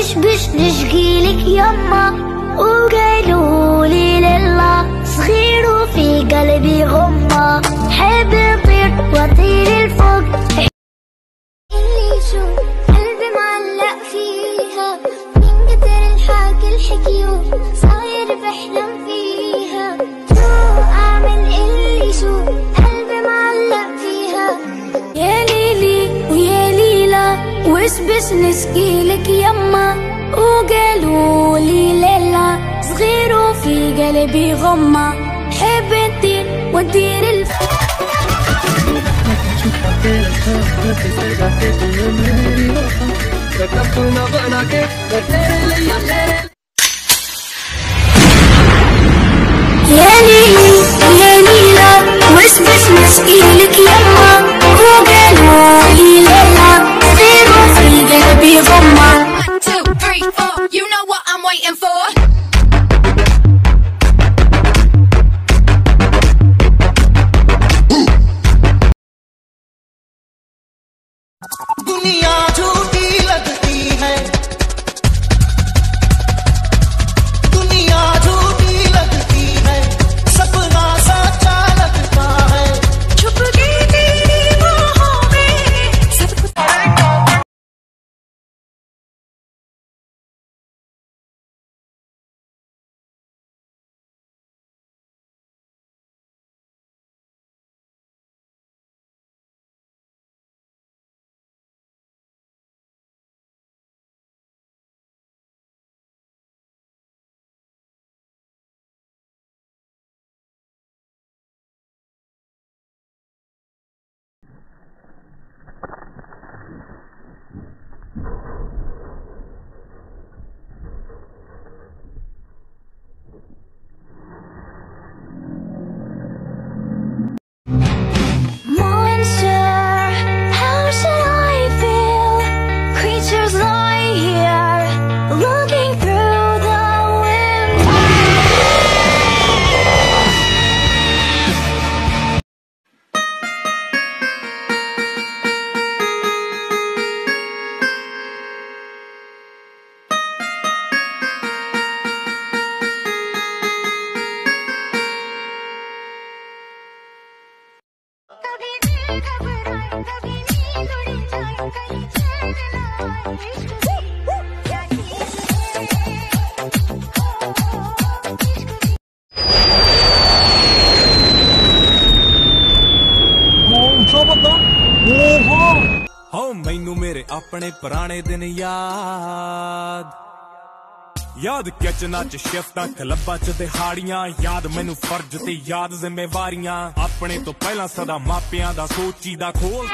وش بش نشقيلك يما وقالوا لي لله صغير وفي قلبي غمة. حب يطير واطير الفوق. اللي يشوف قلبي معلق فيها. من كتر الحاكي الحكيو صاير بحلم بس نسقيلك يما وقالوا لي ليلى صغير وفي قلبي غمة. حب نطير وندير الف يا four. You know what I'm waiting for. ਮੈਨੂੰ ਮੇਰੇ ਆਪਣੇ ਪੁਰਾਣੇ ਦਿਨ ਯਾਦ ਯਾਦ ਕਿਚਨਾਂ ਚ ਸ਼ਿਫਟਾਂ, ਕਲੱਬਾਂ ਚ ਦਿਹਾੜੀਆਂ, ਯਾਦ ਮੈਨੂੰ ਫਰਜ਼ ਤੇ ਯਾਦ ਜ਼ਿੰਮੇਵਾਰੀਆਂ। ਆਪਣੇ ਤੋਂ ਪਹਿਲਾਂ ਸਦਾ ਮਾਪਿਆਂ ਦਾ ਸੋਚੀਦਾ ਖੋਲ।